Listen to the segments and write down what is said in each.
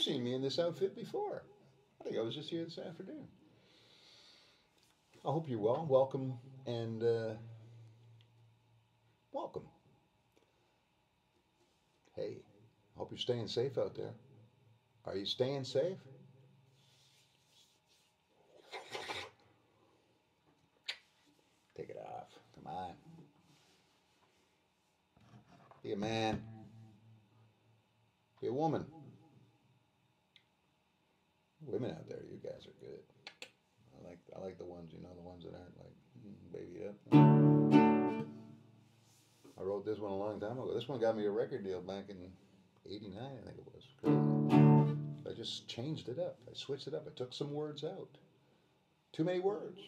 you've seen me in this outfit before. I think I was just here this afternoon. I hope you're well. Welcome and uh, welcome. Hey, I hope you're staying safe out there. Are you staying safe? Take it off. Come on. Be a man. Be a woman. Women out there, you guys are good. I like I like the ones, you know, the ones that aren't like mm, baby up. I wrote this one a long time ago. This one got me a record deal back in '89, I think it was. I just changed it up. I switched it up. I took some words out. Too many words.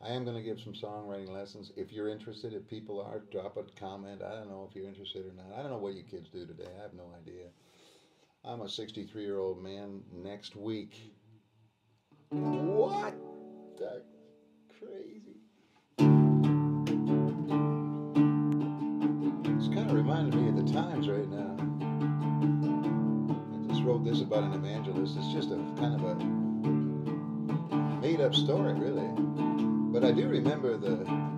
I am going to give some songwriting lessons. If you're interested, if people are, drop a comment. I don't know if you're interested or not. I don't know what you kids do today. I have no idea. I'm a 63 year old man next week. What the crazy? It's kind of reminding me of the times right now. I just wrote this about an evangelist. It's just a kind of a made up story, really. But I do remember the the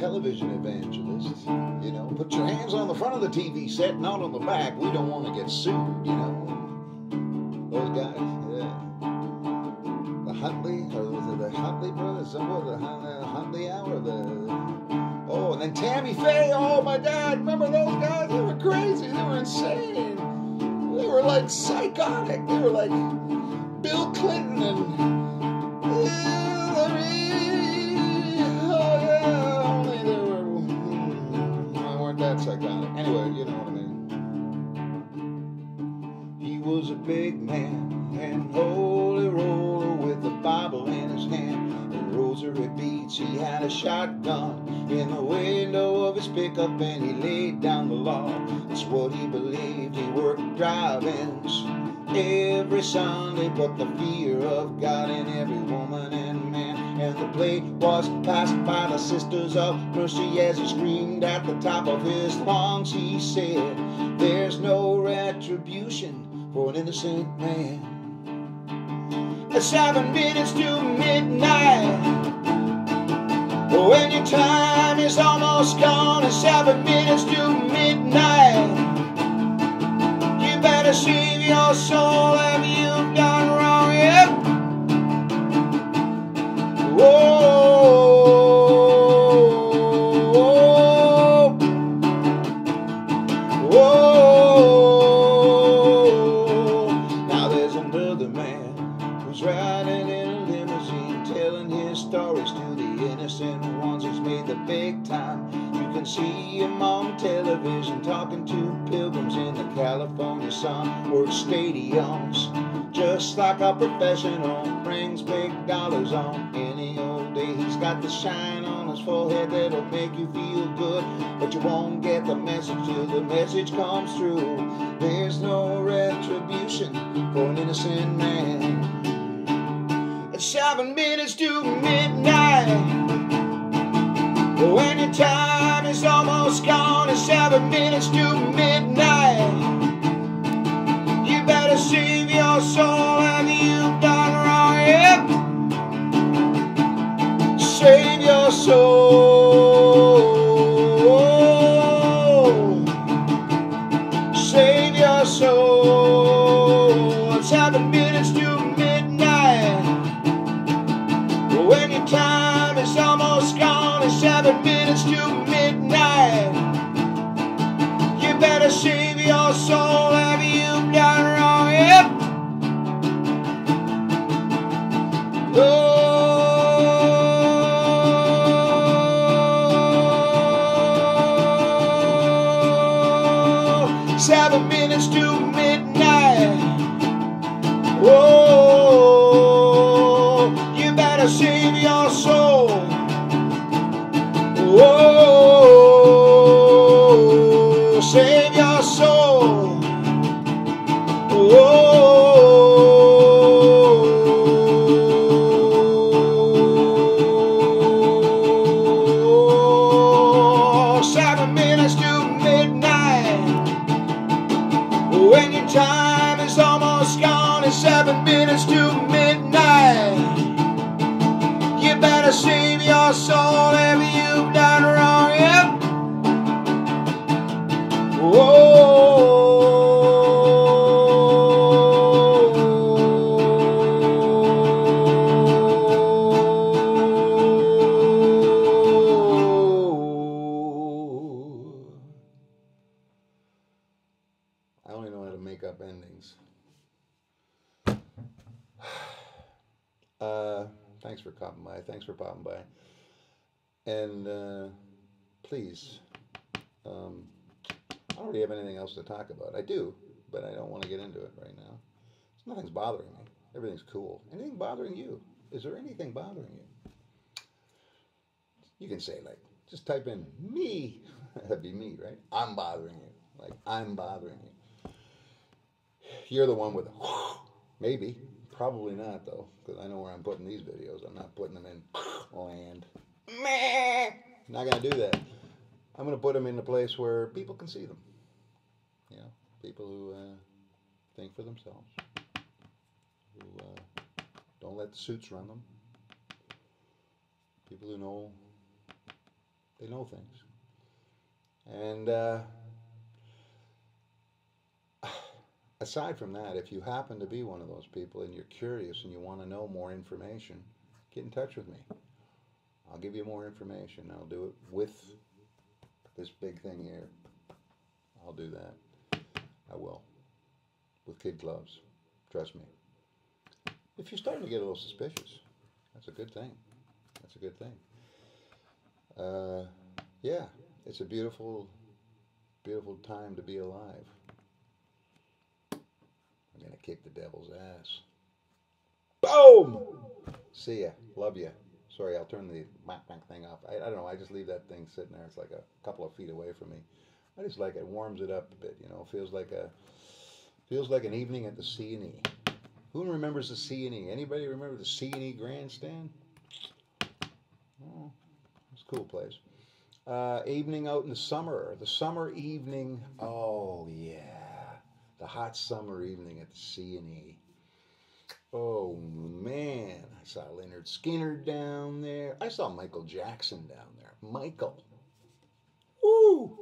television evangelist. You know, put your hands on the front of the TV set, not on the back. We don't want to get sued. You know, those guys. Yeah. The Huntley, or was it the Huntley brothers? Of the uh, Huntley Hour. The oh, and then Tammy Faye. Oh my God! Remember those guys? They were crazy. They were insane. They were like psychotic. They were like Bill Clinton and. Was a big man and holy roller with a Bible in his hand and rosary beads. He had a shotgun in the window of his pickup and he laid down the law. That's what he believed. He worked drive-ins every Sunday, but the fear of God in every woman and man. And the plate was passed by the sisters of mercy as he screamed at the top of his lungs. He said, There's no retribution for an innocent man. At seven minutes to midnight. Oh, when your time is almost gone, it's seven minutes to midnight. Who's riding in a limousine telling his stories to the innocent ones. He's made the big time. You can see him on television talking to pilgrims in the California sun. Works stadiums just like a professional. Brings big dollars on any old day. He's got the shine on his forehead that'll make you feel good. But you won't get the message till the message comes through. There's no retribution for an innocent man. Seven minutes to midnight. When your time is almost gone, it's seven minutes to midnight. You better save your soul shall the minister up endings. Uh, thanks for coming by. Thanks for popping by. And uh, please, um, I don't really have anything else to talk about. I do, but I don't want to get into it right now. Nothing's bothering me. Everything's cool. Anything bothering you? Is there anything bothering you? You can say like, just type in me. That'd be me, right? I'm bothering you. Like I'm bothering you. You're the one with a maybe. Probably not though, because I know where I'm putting these videos. I'm not putting them in land. Not gonna do that. I'm gonna put them in a place where people can see them. You know, people who uh, think for themselves, who uh, don't let the suits run them. People who know they know things, and. Uh, aside from that, if you happen to be one of those people and you're curious and you want to know more information, get in touch with me. I'll give you more information. I'll do it with this big thing here. I'll do that. I will. With kid gloves. Trust me. If you're starting to get a little suspicious, that's a good thing. That's a good thing. Uh, yeah, it's a beautiful, beautiful time to be alive. I'm going to kick the devil's ass. Boom! See ya. Love ya. Sorry, I'll turn the thing off. I, I don't know. I just leave that thing sitting there. It's like a couple of feet away from me. I just like it. Warms it up a bit. You know, feels like a feels like an evening at the C and E. Who remembers the C and E? Anybody remember the C and E grandstand? Oh, it's a cool place. Uh, evening out in the summer. The summer evening. Oh yeah the hot summer evening at the C and E. Oh man, I saw Lynyrd Skynyrd down there. I saw Michael Jackson down there. Michael. Woo!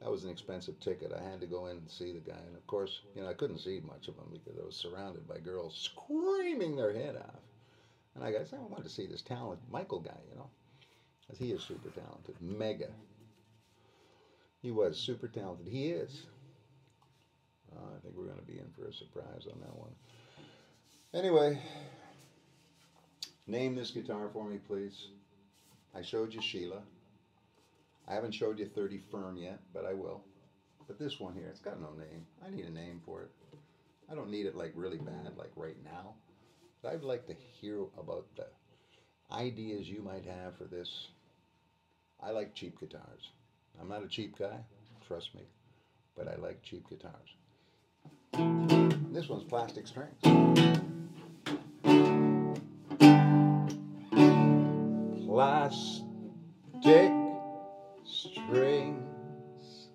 That was an expensive ticket. I had to go in and see the guy. And of course, you know, I couldn't see much of him because I was surrounded by girls screaming their head off. And I guess I wanted to see this talented Michael guy, you know, because he is super talented. Mega. He was super talented. He is. I think we're going to be in for a surprise on that one. Anyway, name this guitar for me, please. I showed you Sheila. I haven't showed you 30 Firm yet, but I will. But this one here, it's got no name. I need a name for it. I don't need it like really bad, like right now. But I'd like to hear about the ideas you might have for this. I like cheap guitars. I'm not a cheap guy, trust me, but I like cheap guitars. This one's plastic strings. Plastic strings.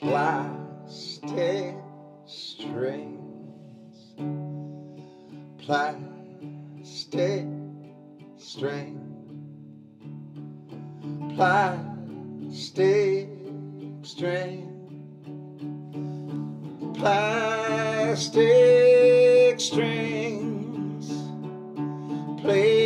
Plastic strings. Plastic string. Plastic string plastic strings. Play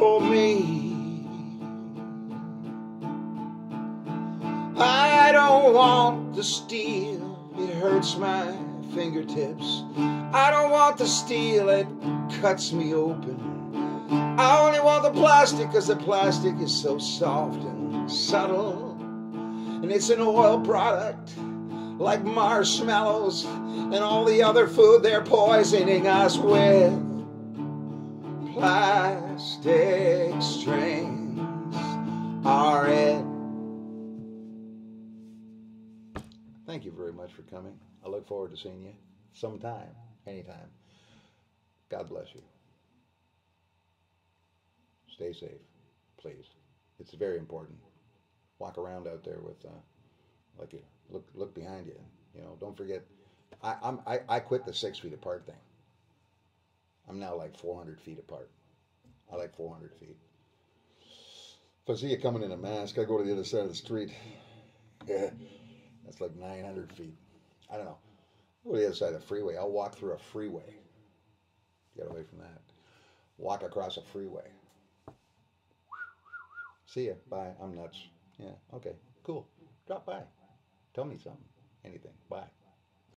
for me. I don't want the steel, it hurts my fingertips. I don't want the steel, it cuts me open. I only want the plastic because the plastic is so soft and subtle and it's an oil product like marshmallows and all the other food they're poisoning us with. Plastic strings are it. Thank you very much for coming. I look forward to seeing you sometime, anytime. God bless you. Stay safe, please. It's very important. walk around out there with, uh, like you look look behind you. You know, don't forget. I, I'm I, I quit the six feet apart thing. I'm now like 400 feet apart. I like 400 feet. If I see you coming in a mask, I go to the other side of the street. Yeah, that's like 900 feet. I don't know. Go to the other side of the freeway. I'll walk through a freeway. Get away from that. Walk across a freeway. See ya. Bye. I'm nuts. Yeah. Okay. Cool. Drop by. Tell me something. Anything. Bye.